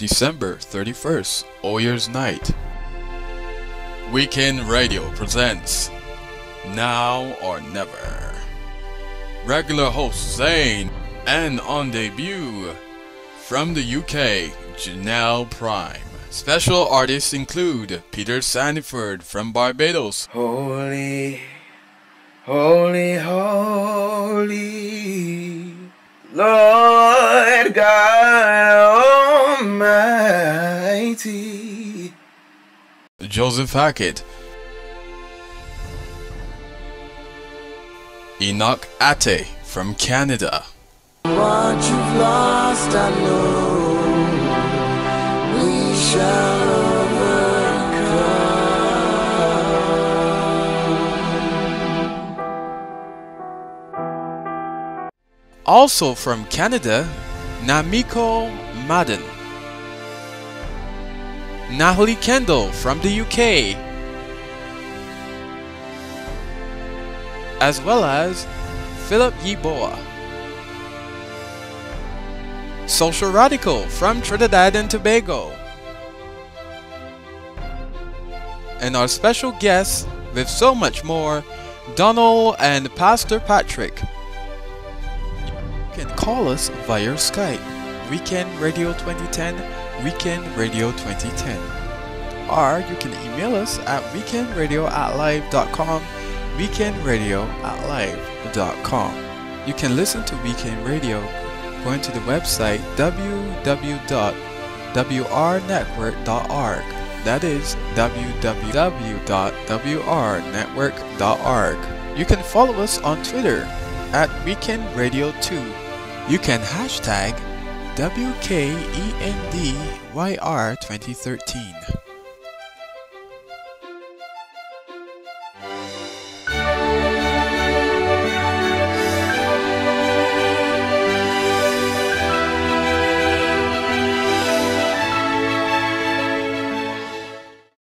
December 31st, Old Year's Night. Weekend Radio presents Now or Never. Regular host Zhane and on debut from the UK, Janelle Prime. Special artists include Peter Sandiford from Barbados, Holy, holy, holy, Lord God Almighty. Joseph Hackett, Enoch Attey from Canada, What you've lost, I know we shall overcome. also from Canada, Nwamiko Madden, Natalie Kendel from the UK, as well as Philip Yeboah. Social Radical from Trinidad and Tobago. And our special guests, with so much more, Donald and Pastor Patrick. You can call us via Skype, Weekend Radio 2010, Weekend Radio 2010. Or you can email us at weekendradio at live.com, weekendradio at live.com. You can listen to Weekend Radio going to the website www.wrnetwork.org. That is www.wrnetwork.org. You can follow us on Twitter at Weekend Radio 2. You can hashtag WKENDYR 2013.